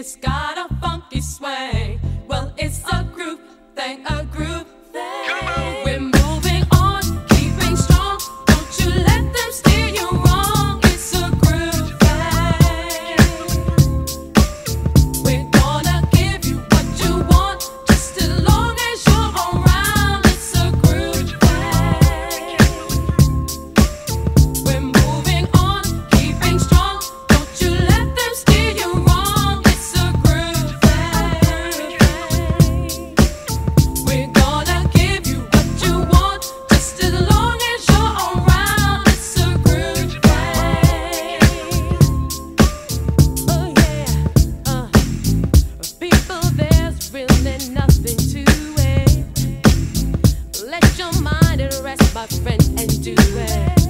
It's got a funky swing. Well, it's a groove thing. Nothing to it. Let your mind at rest, my friend, and do it.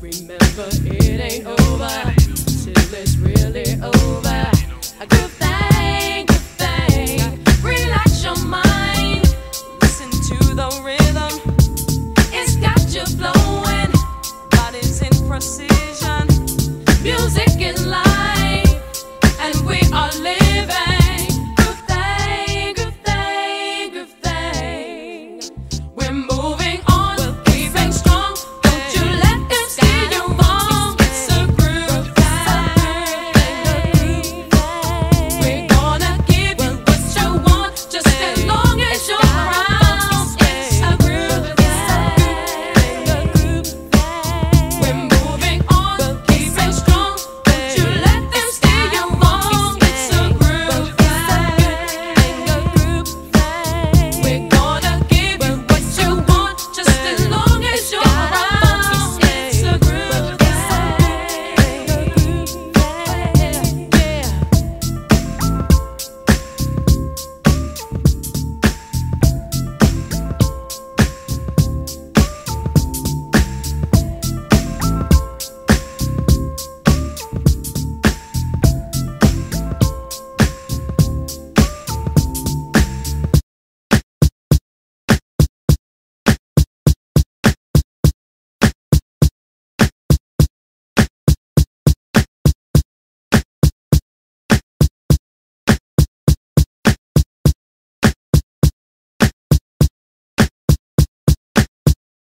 Remember, it ain't over till it's really over. A good thing, good thing. Relax your mind. Listen to the rhythm. It's got you flowing. In precision. Music.